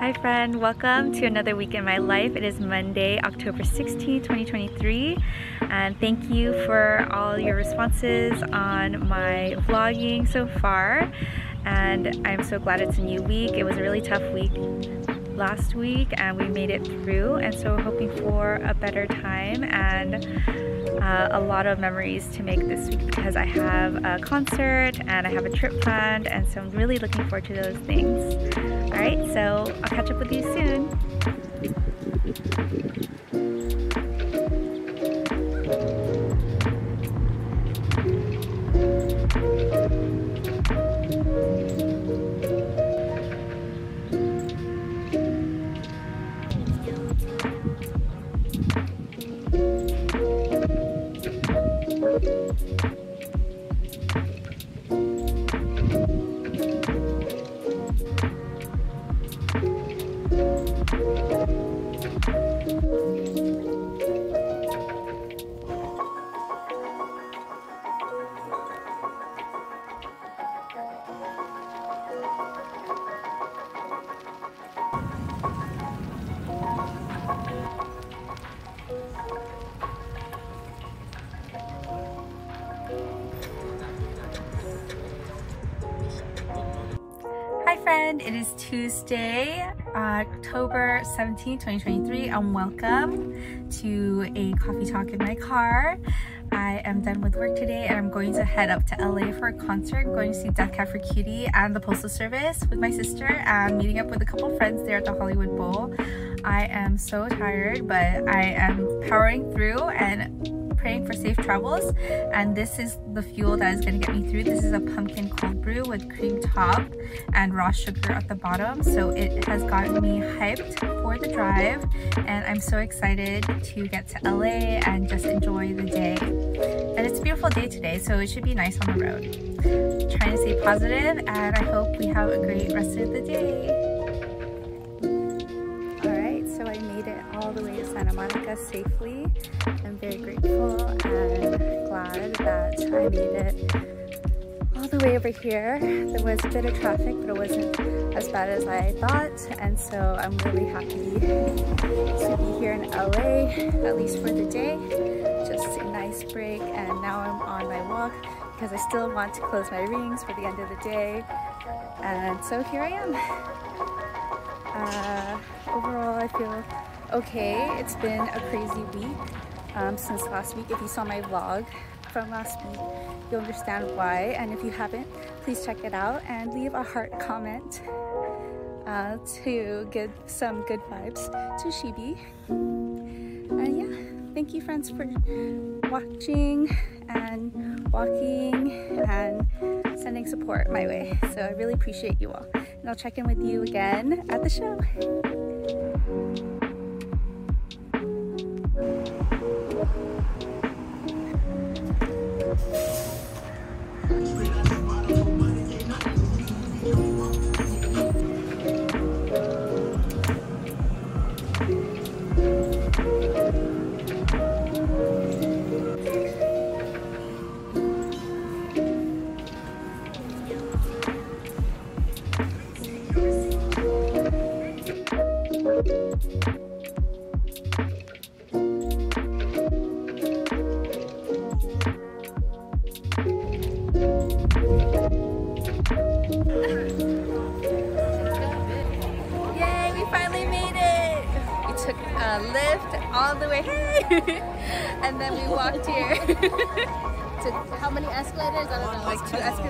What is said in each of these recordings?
Hi friend, welcome to another week in my life. It is Monday, October 16, 2023 and thank you for all your responses on my vlogging so far and I'm so glad it's a new week. It was a really tough week last week and we made it through and so hoping for a better time and uh, a lot of memories to make this week because I have a concert and I have a trip planned and so I'm really looking forward to those things. Alright, so I'll catch up with you soon. Friend, it is Tuesday, October 17, 2023 and welcome to a coffee talk in my car. I am done with work today and I'm going to head up to LA for a concert. I'm going to see Death Cab for Cutie and the Postal Service with my sister and meeting up with a couple friends there at the Hollywood Bowl. I am so tired but I am powering through and praying for safe travels. And this is the fuel that is going to get me through. This is a pumpkin cold brew with cream top and raw sugar at the bottom. So it has gotten me hyped for the drive and I'm so excited to get to LA and just enjoy the day. And it's a beautiful day today so it should be nice on the road. Trying to stay positive and I hope we have a great rest of the day. All right so i made it all the way to Santa Monica safely. I'm very grateful I made it all the way over here. There was a bit of traffic, but it wasn't as bad as I thought. And so I'm really happy to be here in LA, at least for the day. Just a nice break. And now I'm on my walk because I still want to close my rings for the end of the day. And so here I am. Uh, overall, I feel okay. It's been a crazy week um, since last week. If you saw my vlog from last week, you'll understand why. And if you haven't, please check it out and leave a heart comment uh, to give some good vibes to Shibi. And yeah, thank you friends for watching and walking and sending support my way. So I really appreciate you all. And I'll check in with you again at the show.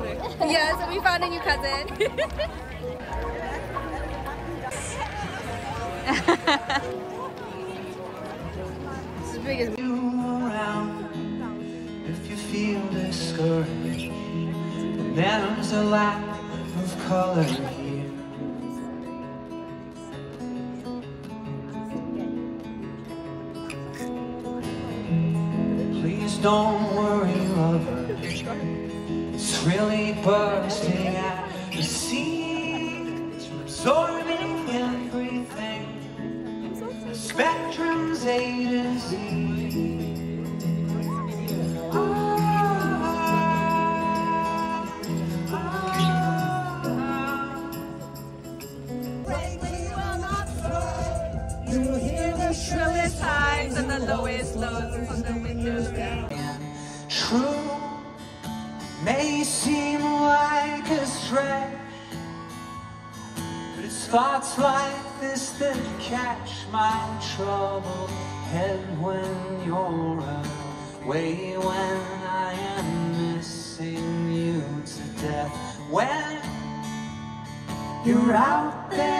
So we found a new cousin. as big as around if you feel discouraged. There's a lack of color don't worry, lover. Really bursting at the seams, absorbing everything. Spectrum's A to Z. thoughts like this that catch my troubled head when you're away, when I am missing you to death, when you're out there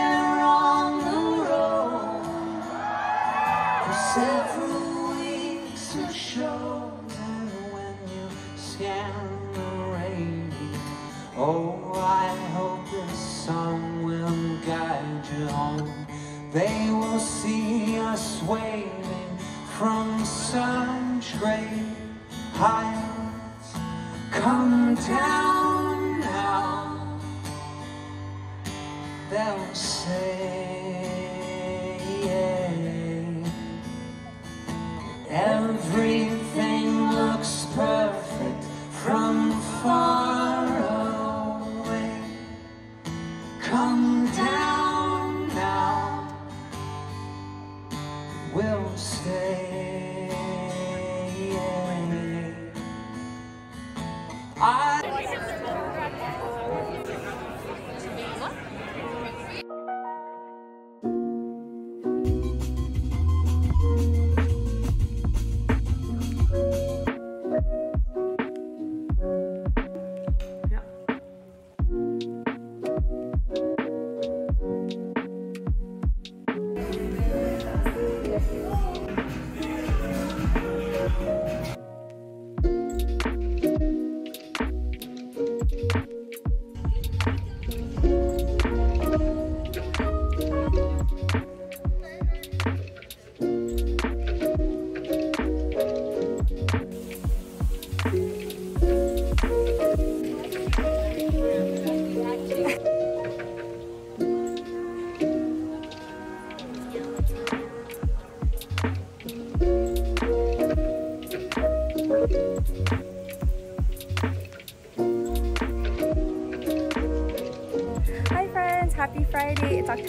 they'll say.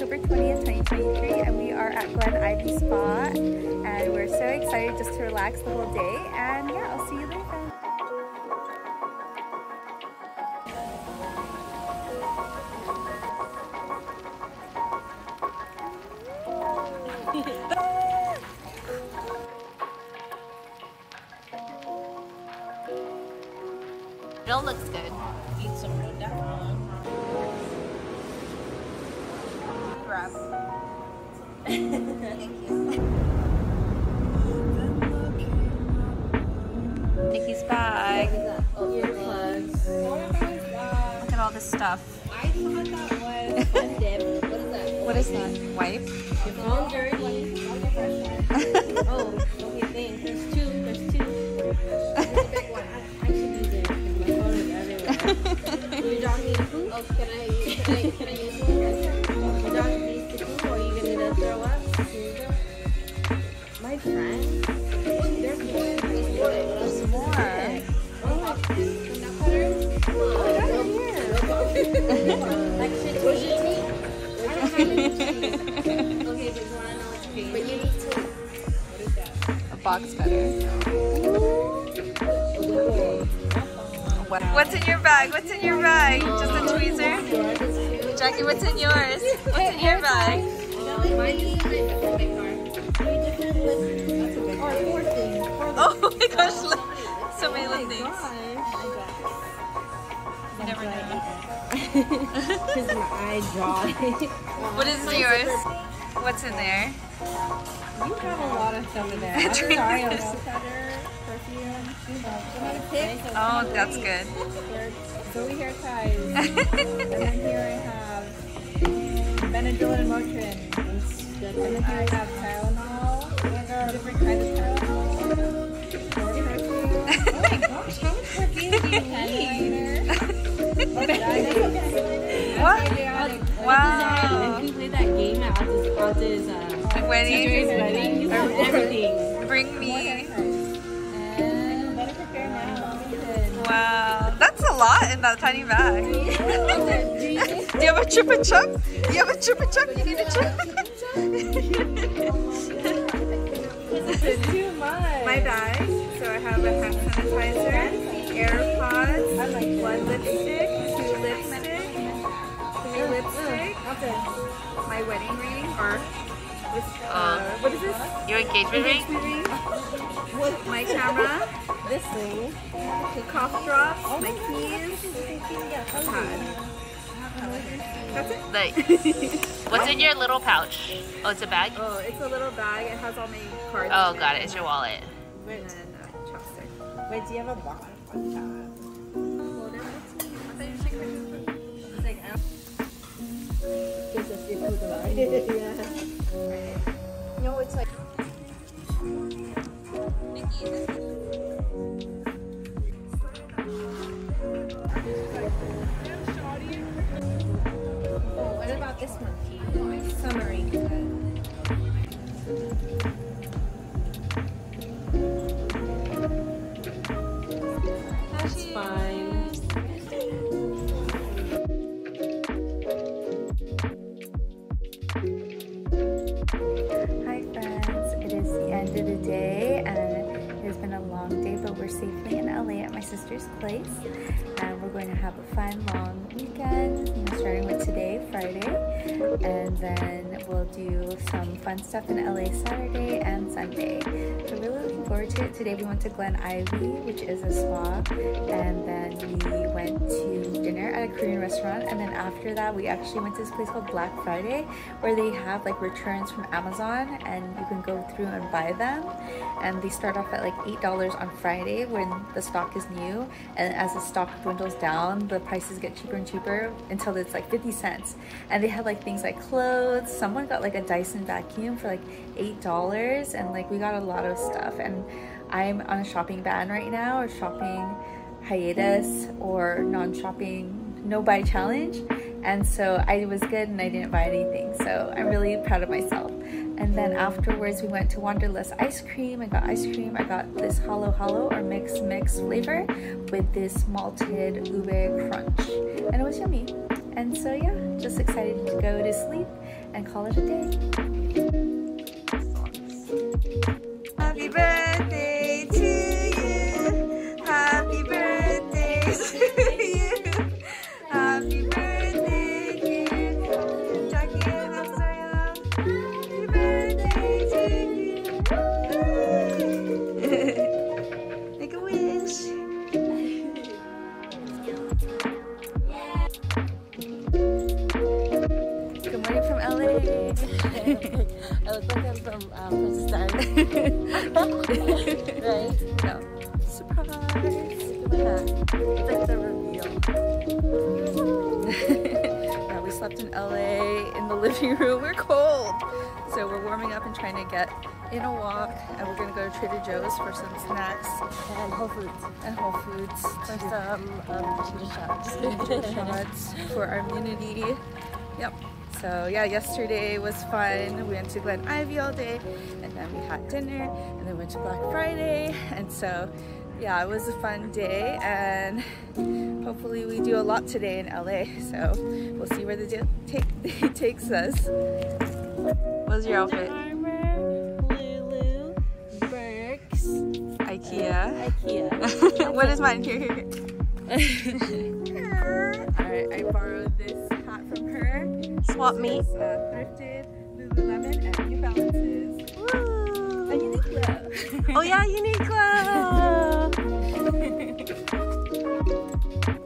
October 20th, 2023 and we are at Glen Ivy Spa and we're so excited just to relax the whole day and yeah, I'll see you later. It all looks good. Eat some rundown. Grab. Nikki's bag. Oh, earplugs. Look at all this stuff. I thought that was fun dip. What is that? What is that? Wipe? Your phone dirty. oh, you think? There's two. There's two. Big one. I should use it. 'cause My phone is everywhere. Your dog needs poo? Oh, can I, can I, can I use? My friend? There's more. There's more. Oh, here. Like have any. Okay, but you what's need to. A box cutter. What- What's in your bag? What's in your bag? Just a tweezer? Jackie, what's in yours? What's in your bag? Oh my gosh, look. so many little things. You never know. Because my eye dry. What is in yours? What's in there? You have a lot of stuff in there. It's Avocado, really- cutter, perfume, shoe box. I'm gonna pick. Oh, that's good. Zoe hair ties. and then here I have Benadryl and Motrin. And then here I have Tylenol. Different kinds of Tylenol. What? Wow. we played that game at Alta's, Alta's uh, Wedding? wedding, you everything. Bring me. And better prepare now. Wow. That's a lot in that tiny bag. Do you have a chupa chup? Do you have a chupa chup? You need a chupa It's too much. my bag. So I have a hand sanitizer, AirPods, one lipstick, lipstick, my wedding ring or this, uh, what is this? Your engagement ring? Engagement ring. My camera, This thing. the cough drops, my keys, pad. That's it. Nice. What's in your little pouch? Oh, it's a bag? Oh, it's a little bag. It has all my cards. Oh, got it. It's your wallet. And then uh, chopstick. Wait, do you have a box? Yeah. No, it's like. Friday, and then we'll do some fun stuff in LA Saturday and Sunday. So really looking forward to it. Today we went to Glen Ivy, which is a spa, and then we went to dinner at a Korean restaurant and then after that we actually went to this place called Black Friday where they have like returns from Amazon and you can go through and buy them and they start off at like $8 on Friday when the stock is new and as the stock dwindles down the prices get cheaper and cheaper until it's like 50 cents and they had like things like clothes. Someone got like a Dyson vacuum for like $8 and like we got a lot of stuff. And I'm on a shopping ban right now or shopping hiatus or non-shopping no buy challenge. And so I was good and I didn't buy anything. So I'm really proud of myself. And then afterwards we went to Wanderlust ice cream. I got ice cream. I got this halo halo or mix mix flavor with this malted ube crunch. And it was yummy and so yeah just excited to go to sleep and call it a day warming up and trying to get in a walk. And we're gonna go to Trader Joe's for some snacks And Whole Foods. and Whole Foods For some um, shots. for our immunity. Yep. So yeah, yesterday was fun. We went to Glen Ivy all day and then we had dinner and then went to Black Friday. And so yeah, it was a fun day and hopefully we do a lot today in LA. So we'll see where the day take, takes us. What's your outfit? IKEA. IKEA. what is mine? Here, here, here. Alright, I borrowed this hat from her. Swap. It's, uh, thrifted, Lululemon, and New Balances. Woo. And Uniqlo. Oh yeah, Uniqlo.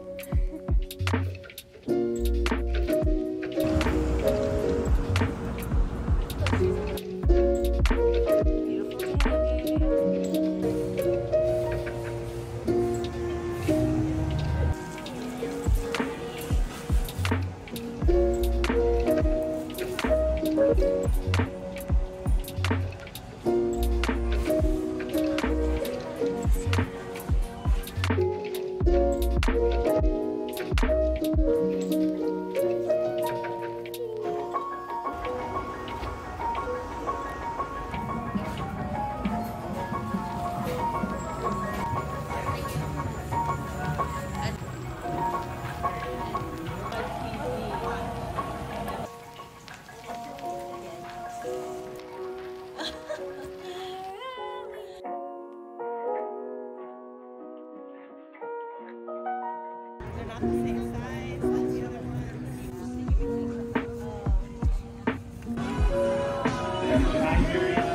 Beautiful day. not the same size the other.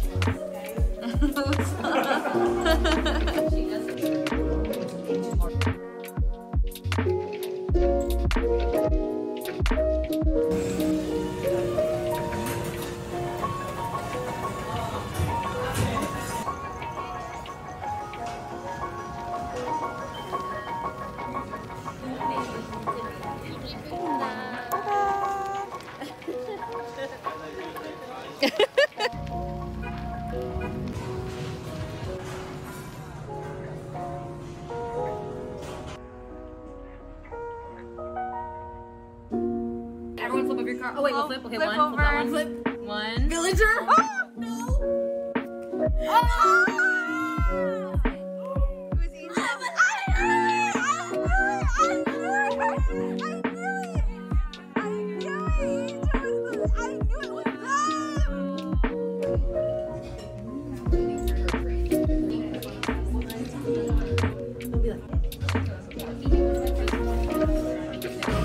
she doesn't. Everyone flip over your car. Oh wait, we'll flip. Okay, flip one. Over. Flip that one. Flip. One. Villager. Oh, no. Oh.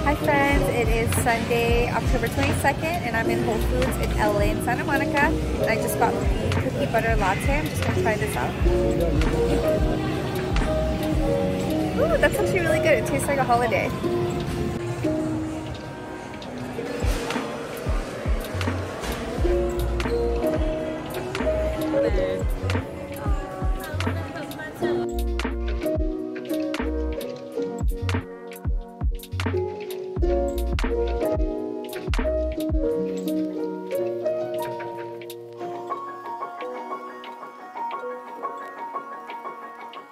It was it is Sunday, October 22nd, and I'm in Whole Foods in LA in Santa Monica. And I just got the cookie butter latte. I'm just gonna try this out. Ooh, that's actually really good. It tastes like a holiday.